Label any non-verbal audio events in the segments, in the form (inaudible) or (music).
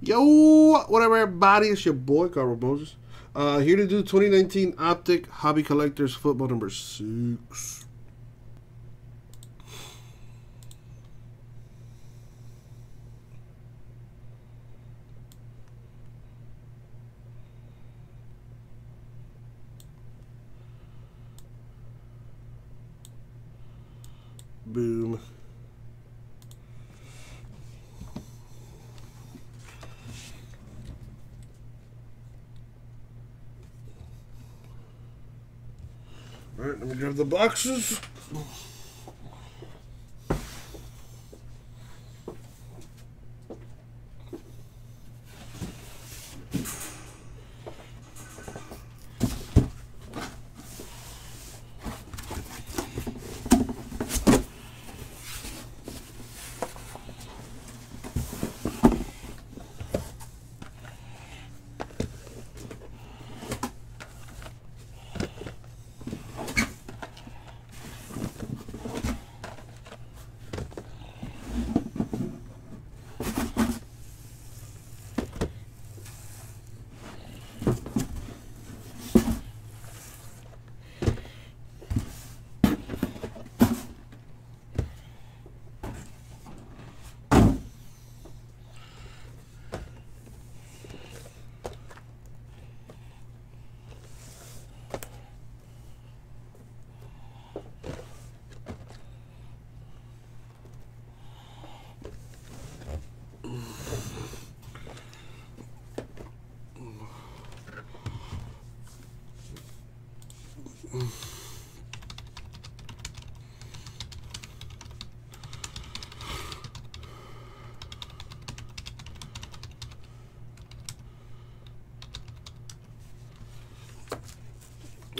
Yo, whatever, everybody. It's your boy, Carl Moses. Uh, here to do 2019 Optic Hobby Collectors Football number six. Boom. All right, let me grab the boxes.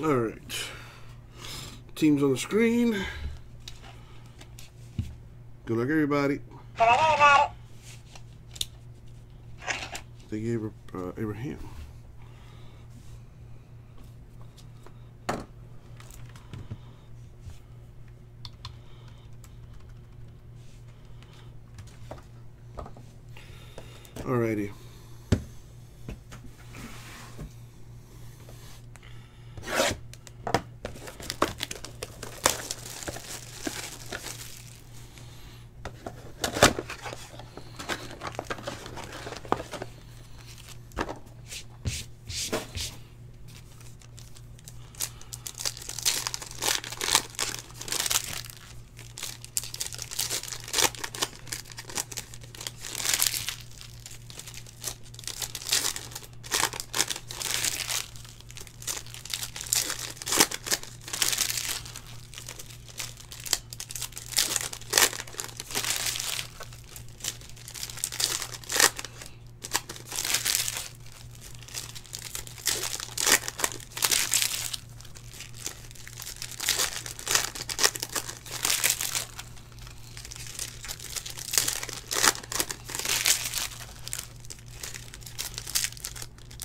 All right. Teams on the screen. Good luck, everybody. They gave uh, Abraham. Alrighty.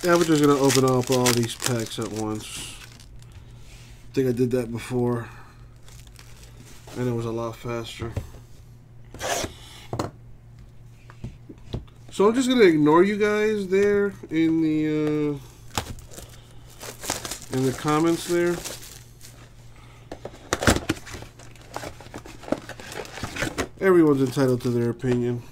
Yeah, we're just gonna open up all these packs at once. I think I did that before. And it was a lot faster. So I'm just gonna ignore you guys there in the uh, in the comments there. Everyone's entitled to their opinion.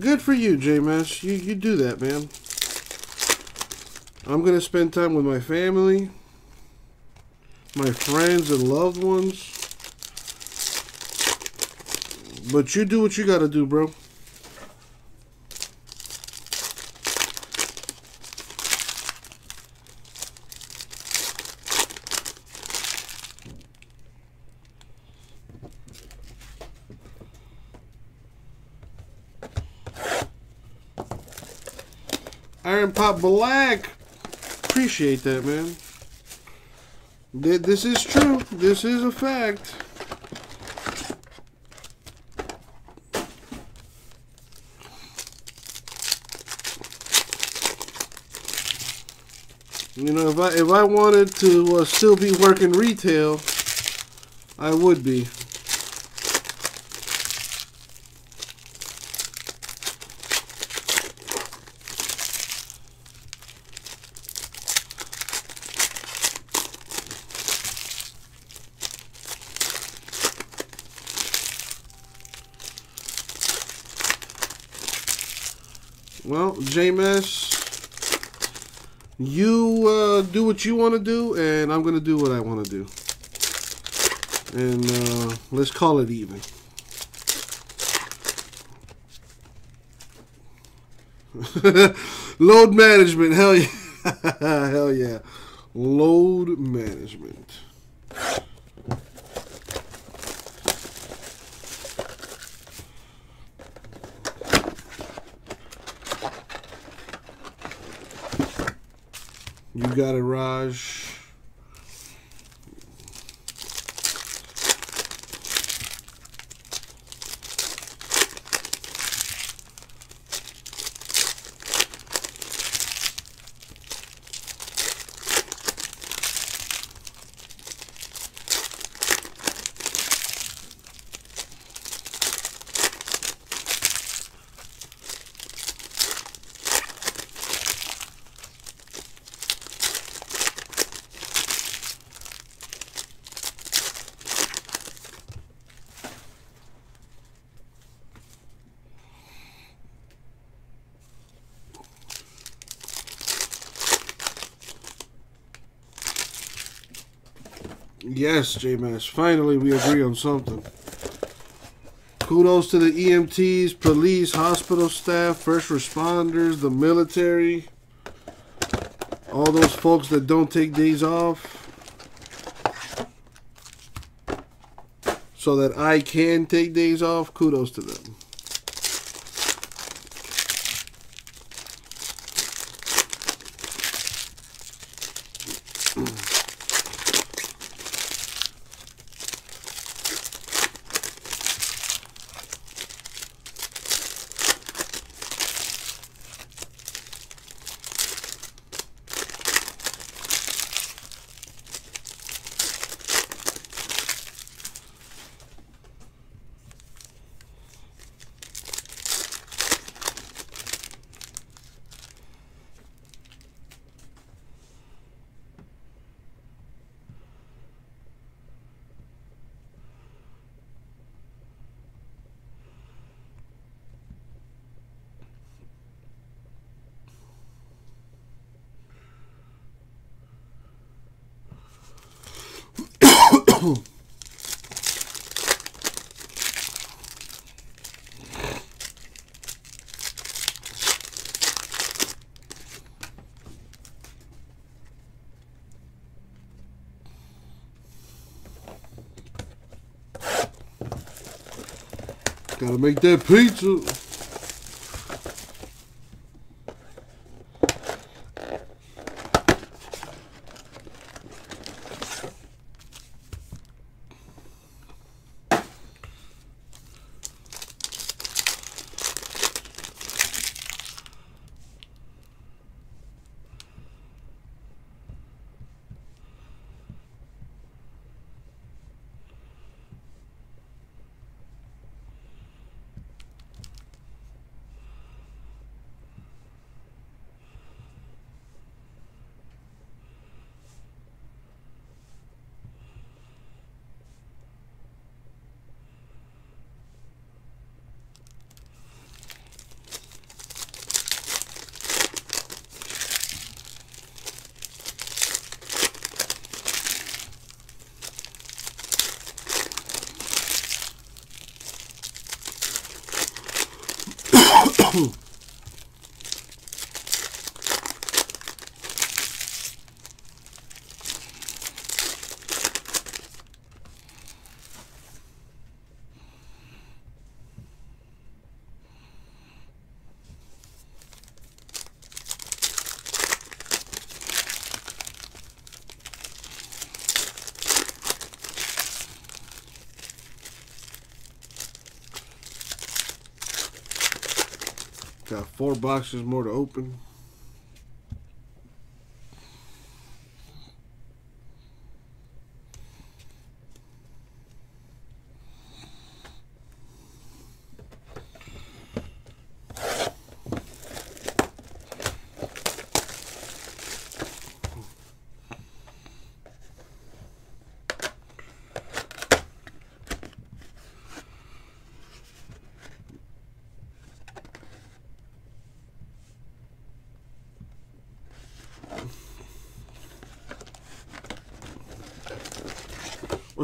Good for you, JMS. You you do that, man. I'm gonna spend time with my family, my friends and loved ones. But you do what you gotta do, bro. Black. Appreciate that, man. This is true. This is a fact. You know, if I if I wanted to uh, still be working retail, I would be. Well, JMS, you uh, do what you want to do, and I'm going to do what I want to do. And uh, let's call it even. (laughs) Load management, hell yeah. (laughs) hell yeah. Load management. You got it, Raj. Yes, JMass. Finally, we agree on something. Kudos to the EMTs, police, hospital staff, first responders, the military, all those folks that don't take days off. So that I can take days off. Kudos to them. Gotta make that pizza. Got four boxes more to open.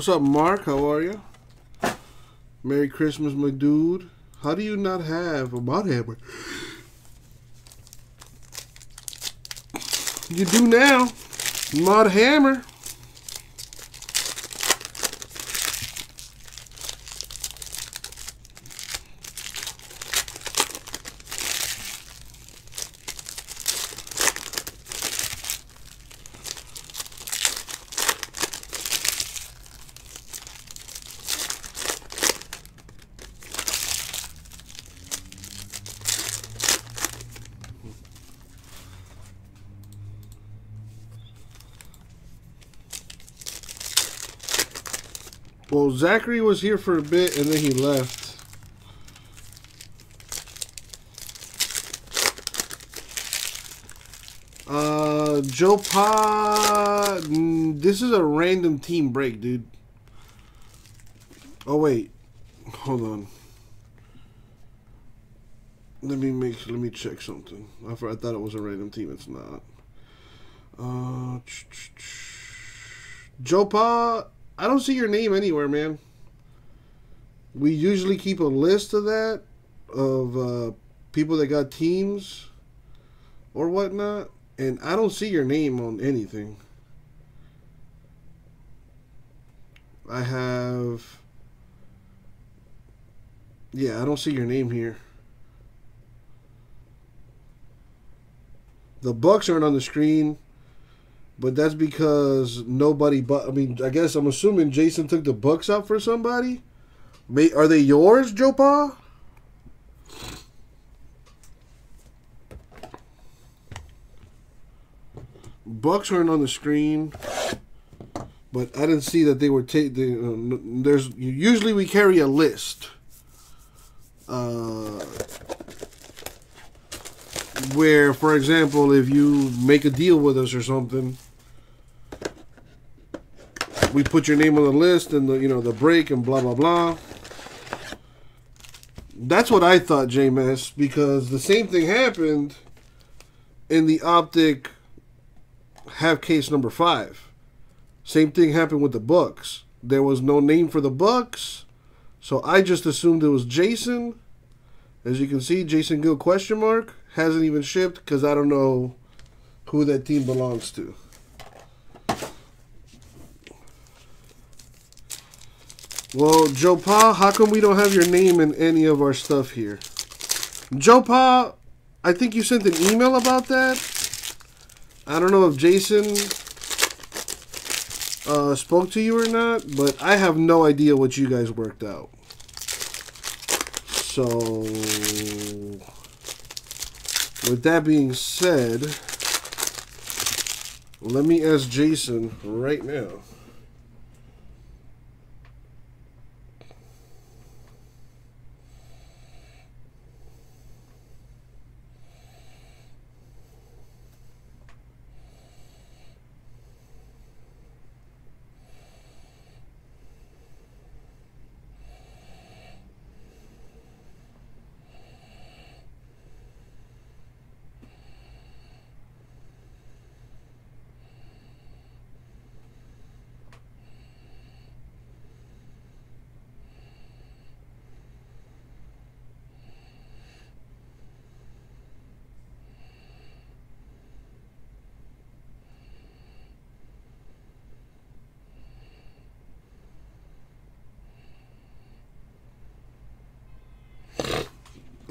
What's up, Mark? How are you? Merry Christmas, my dude. How do you not have a mod hammer? You do now. Mod hammer. Well, Zachary was here for a bit and then he left. Uh, Joe Pa, mm, this is a random team break, dude. Oh wait, hold on. Let me make. Let me check something. I, thought it was a random team. It's not. Uh, Joe Pa. I don't see your name anywhere, man. We usually keep a list of that, of uh, people that got teams or whatnot, and I don't see your name on anything. I have. Yeah, I don't see your name here. The Bucks aren't on the screen. But that's because nobody but I mean, I guess I'm assuming Jason took the Bucks out for somebody. May, are they yours, Joe Pa? Bucks aren't on the screen, but I didn't see that they were taking. Uh, there's usually we carry a list. Uh, where, for example, if you make a deal with us or something, we put your name on the list and the you know the break and blah blah blah. That's what I thought, JMS, because the same thing happened in the optic have case number five. Same thing happened with the Bucks. There was no name for the Bucks, so I just assumed it was Jason. As you can see, Jason Gill question mark hasn't even shipped because I don't know who that team belongs to. Well, Joe Pa, how come we don't have your name in any of our stuff here? Joe Pa, I think you sent an email about that. I don't know if Jason uh, spoke to you or not, but I have no idea what you guys worked out. So, with that being said, let me ask Jason right now.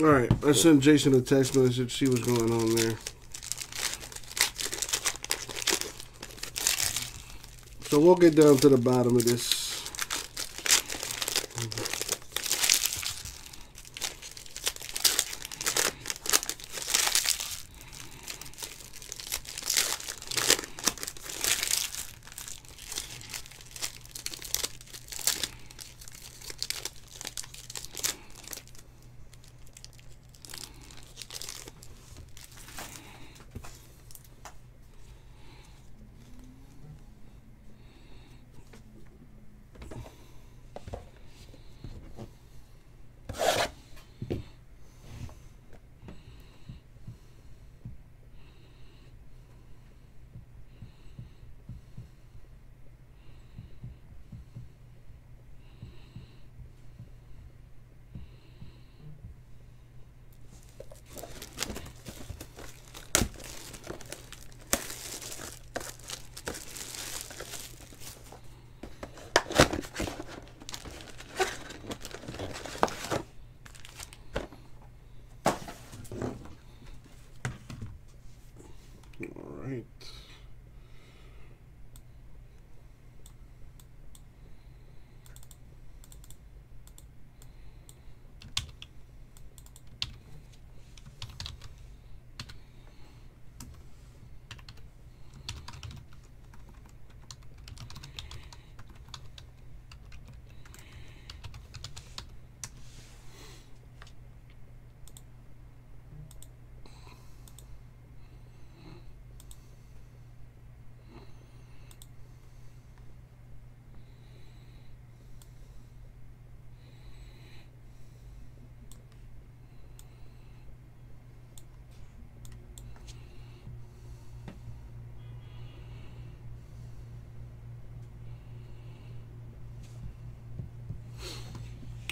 All right, I sent Jason a text message, see what's going on there. So we'll get down to the bottom of this.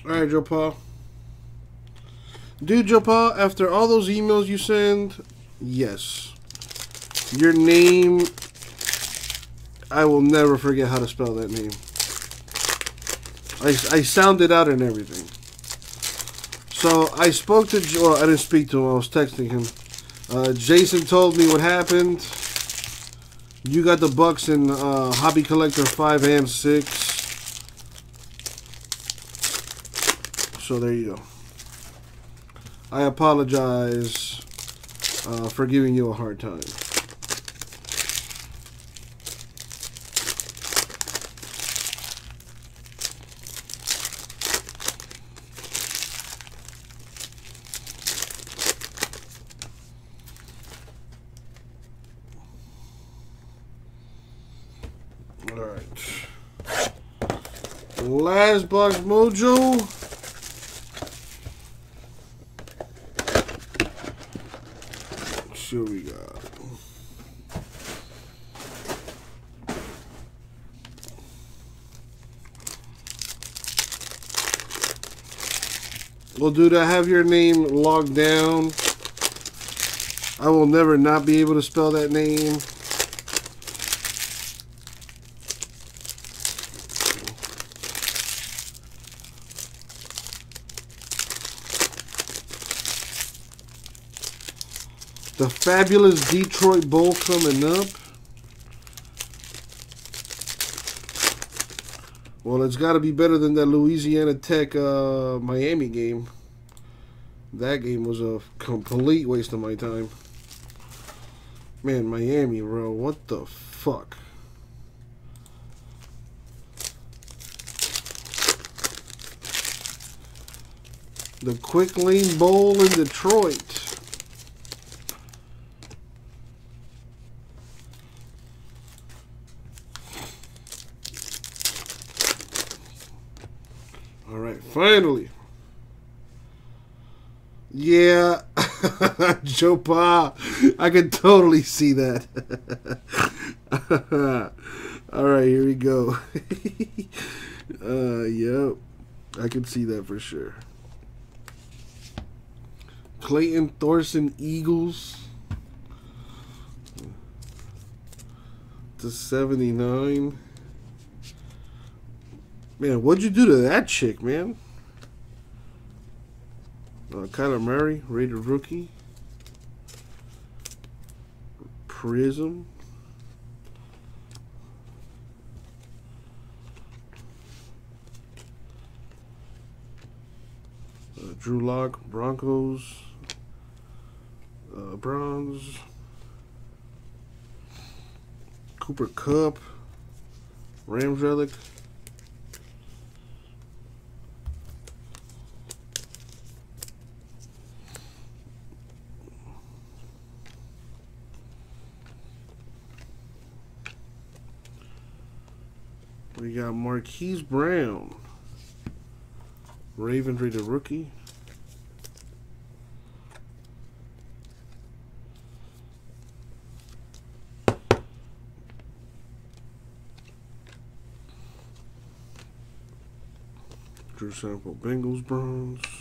All right, Joe Paul. Dude, Joe Paul, after all those emails you send, yes. Your name, I will never forget how to spell that name. I, I sounded out and everything. So I spoke to, well, I didn't speak to him, I was texting him. Uh, Jason told me what happened. You got the Bucks in uh, Hobby Collector 5 and 6. So there you go. I apologize uh, for giving you a hard time. Last box mojo. What we got. Well, dude, I have your name logged down. I will never not be able to spell that name. The fabulous Detroit Bowl coming up. Well, it's got to be better than that Louisiana Tech uh, Miami game. That game was a complete waste of my time. Man, Miami, bro, what the fuck? The Quick Lane Bowl in Detroit. Finally. Yeah. (laughs) Joe Pa. I can totally see that. (laughs) All right, here we go. (laughs) uh, yep. I can see that for sure. Clayton Thorson Eagles to 79. Man, what'd you do to that chick, man? Uh, Kyler Murray, rated rookie. Prism. Uh, Drew Lock, Broncos. Uh, Browns. Cooper Kupp. Rams relic. We got Marquise Brown. Ravens rated rookie. Drew Sample Bengals Browns.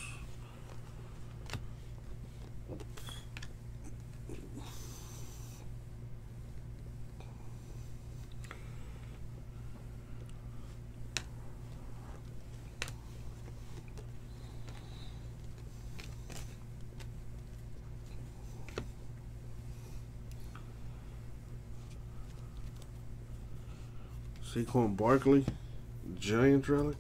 Saquon Barkley, Giant relic.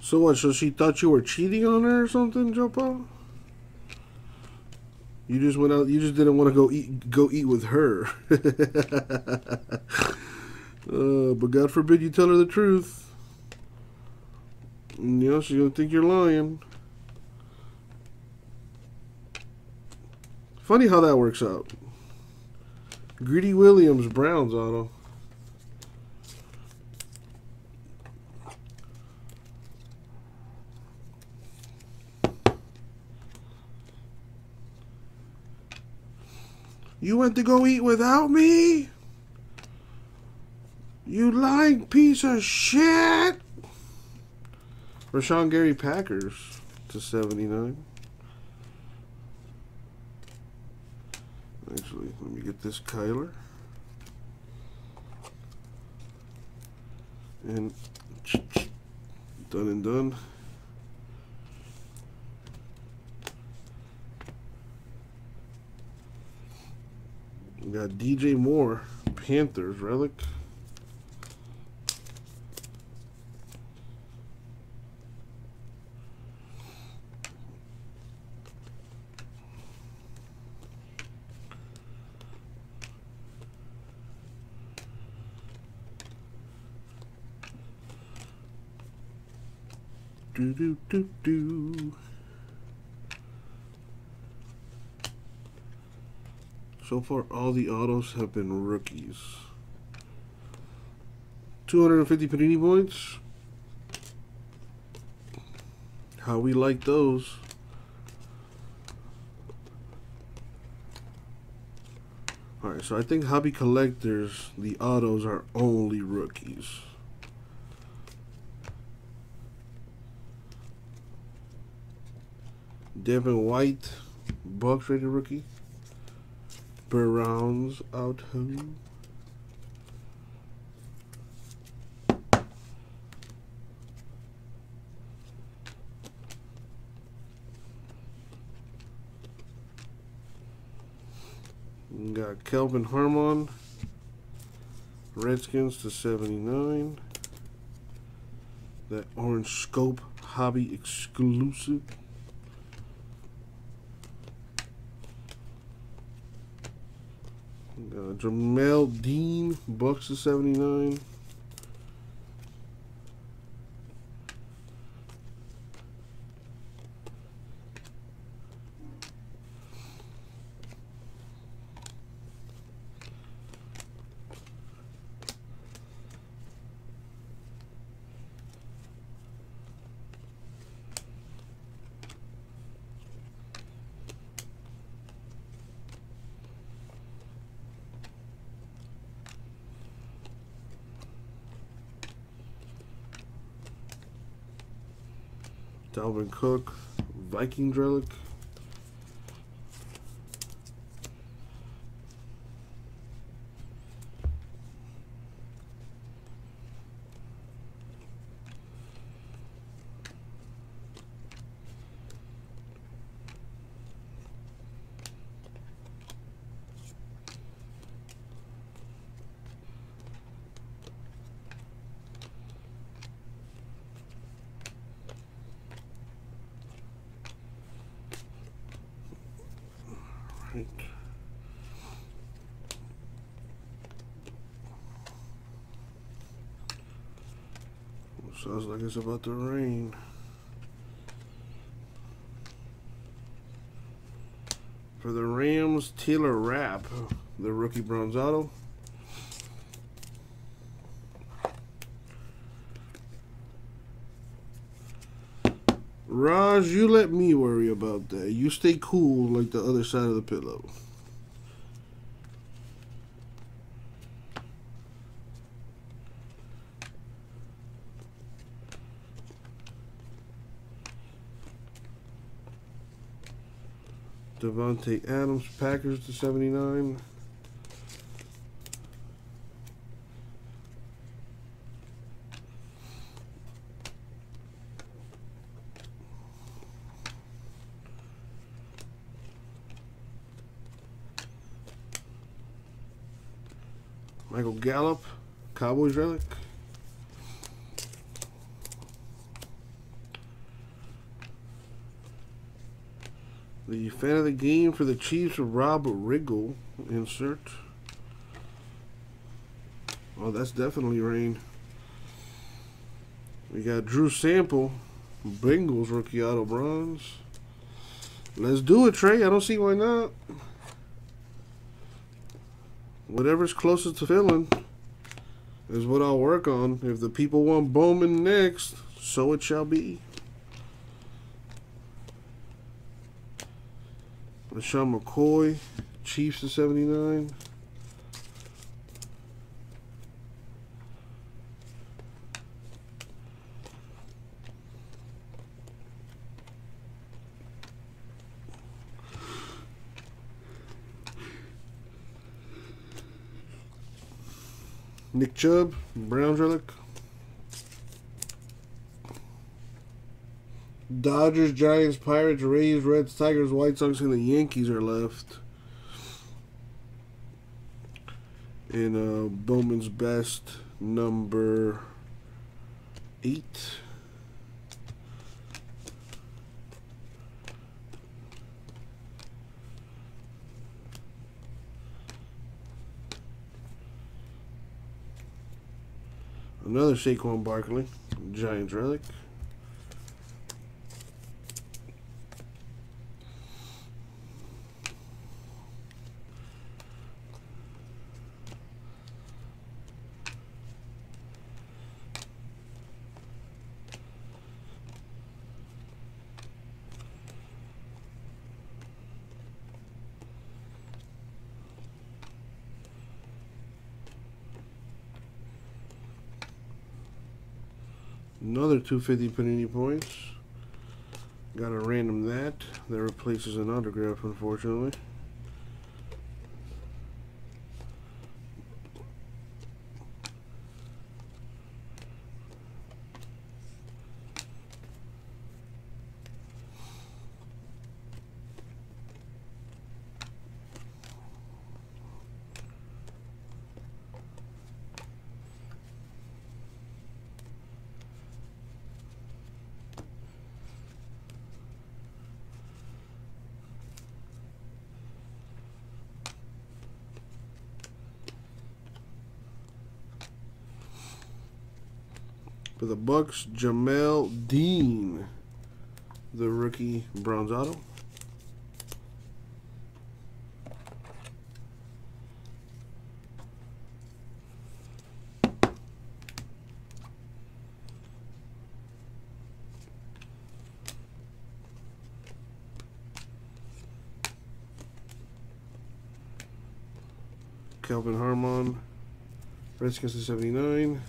So what? So she thought you were cheating on her or something, Joe You just went out. You just didn't want to go eat. Go eat with her. (laughs) uh, but God forbid you tell her the truth. You know she's gonna think you're lying. Funny how that works out. Greedy Williams, Browns auto. You went to go eat without me? You lying piece of shit! Rashan Gary Packers to 79. Actually, let me get this Kyler. And done and done. We got DJ Moore, Panthers relic. Do do do do. So far, all the autos have been rookies. 250 Panini points. How we like those. Alright, so I think Hobby Collectors, the autos are only rookies. Devin White, Bucks rated rookie. Browns out home. Got Kelvin Harmon, Redskins to 79. That orange scope hobby exclusive. Jamel Dean, Bucks to 79. Dalvin Cook, Viking Relic. Sounds like it's about to rain. For the Rams, Taylor Rapp, the rookie bronze auto. Raj, you let me worry about that. You stay cool like the other side of the pillow. Davante Adams, Packers to 79. Michael Gallup, Cowboys relic. The fan of the game for the Chiefs, Rob Riggle, insert. Oh, that's definitely rain. We got Drew Sample, Bengals rookie auto bronze. Let's do it, Trey. I don't see why not. Whatever's closest to filling is what I'll work on. If the people want Bowman next, so it shall be. LeSean McCoy, Chiefs to 79. Nick Chubb, Browns relic. Dodgers, Giants, Pirates, Rays, Reds, Tigers, White Sox, and the Yankees are left. In uh, Bowman's best number eight. Another Saquon Barkley, Giants relic. Another 250 Panini points. Got a random that. That replaces an autograph, unfortunately. For the Bucks, Jamel Dean, the rookie bronze auto. Kelvin Harmon, Redskins to 79.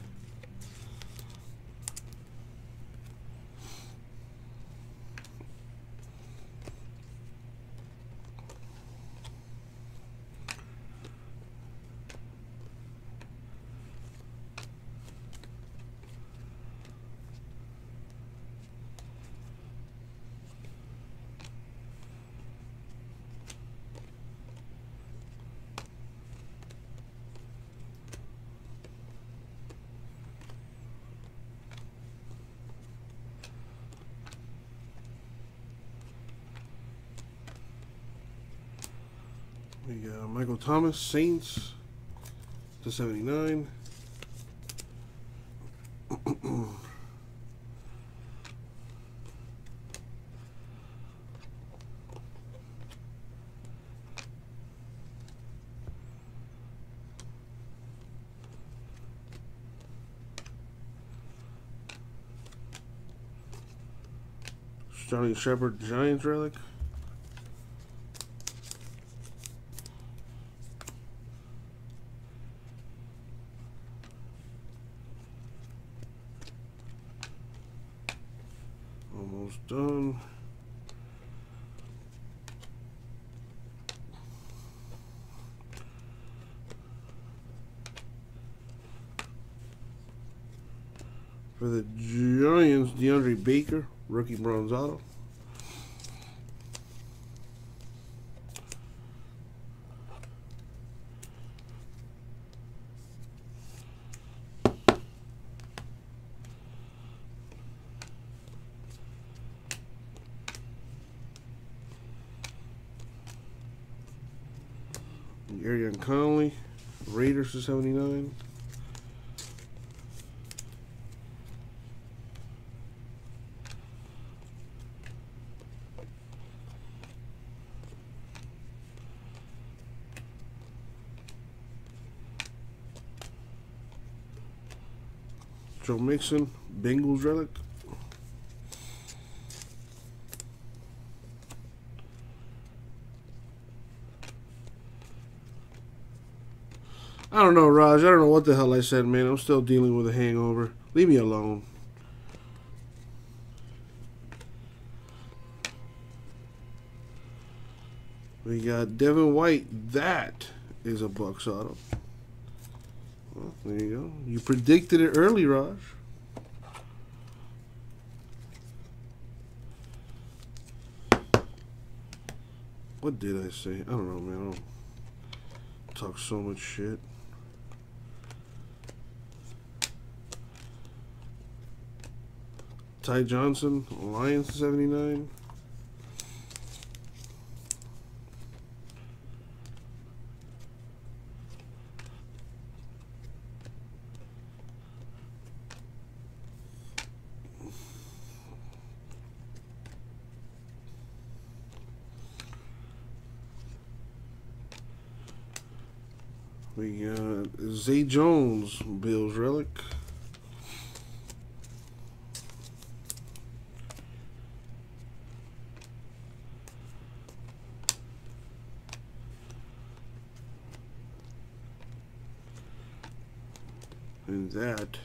We got uh, Michael Thomas, Saints to 79. Johnny Shepard, Giants relic. Almost done. For the Giants, DeAndre Baker, rookie bronze auto. Gareon Conley, Raiders to 79. Joe Mixon, Bengals relic. I don't know, Raj. I don't know what the hell I said, man. I'm still dealing with a hangover. Leave me alone. We got Devin White. That is a Bucks auto. Well, there you go. You predicted it early, Raj. What did I say? I don't know, man. I don't talk so much shit. Ty Johnson, Lions 79. We got Zay Jones, Bills relic. And that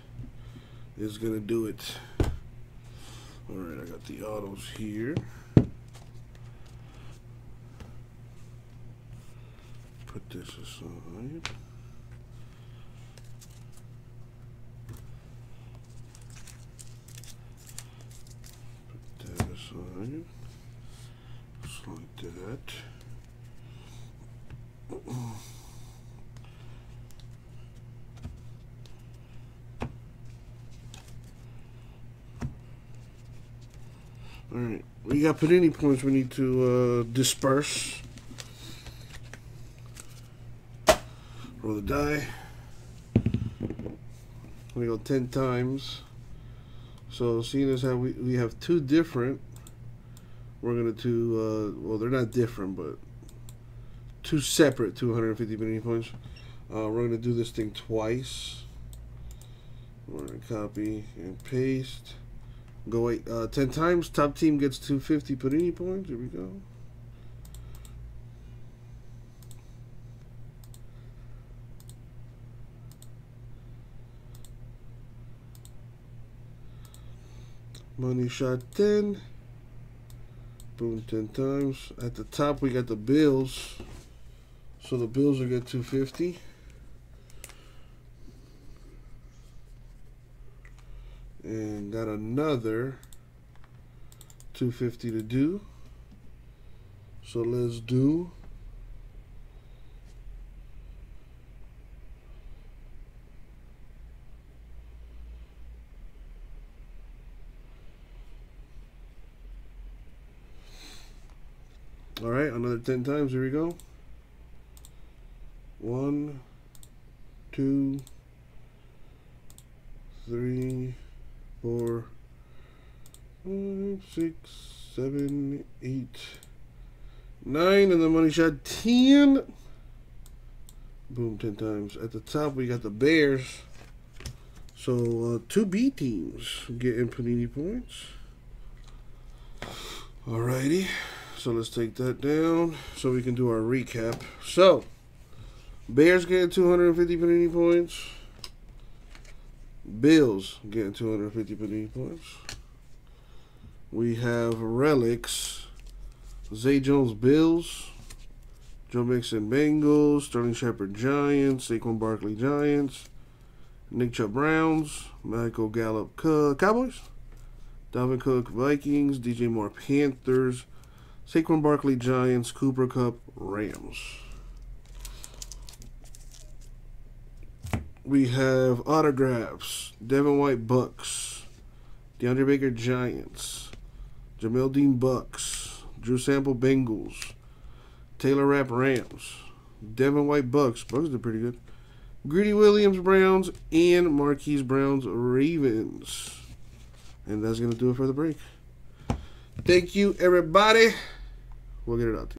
is going to do it. All right, I got the autos here. Put this aside. Put that aside. Just like that. All we got Panini points we need to uh, disperse. Roll the die. We go 10 times. So seeing as how we, we have two different, we're going to, uh, well, they're not different, but two separate 250 Panini points. Uh, we're going to do this thing twice. We're going to copy and paste. Go eight, uh, 10 times. Top team gets 250 Panini points. Here we go. Money shot 10. Boom, 10 times. At the top, we got the Bills. So the Bills will get 250. And got another 250 to do. So let's do All right, another 10 times. Here we go. One, two, three, four, five, six, seven, eight, nine, and the money shot 10. Boom, 10 times. At the top, we got the Bears. So, uh, two B teams getting Panini points. Alrighty. So let's take that down so we can do our recap. So, Bears getting 250 Panini points. Bills getting 250 Panini points. We have Relics. Zay Jones Bills. Joe Mixon Bengals. Sterling Shepard Giants. Saquon Barkley Giants. Nick Chubb Browns. Michael Gallup Cowboys. Dalvin Cook Vikings. DJ Moore Panthers. Saquon Barkley Giants, Cooper Kupp Rams. We have autographs. Devin White Bucks. DeAndre Baker Giants. Jamel Dean Bucks. Drew Sample Bengals. Taylor Rapp Rams. Devin White Bucks. Bucks are pretty good. Greedy Williams Browns and Marquise Browns Ravens. And that's going to do it for the break. Thank you, everybody. We'll get it out.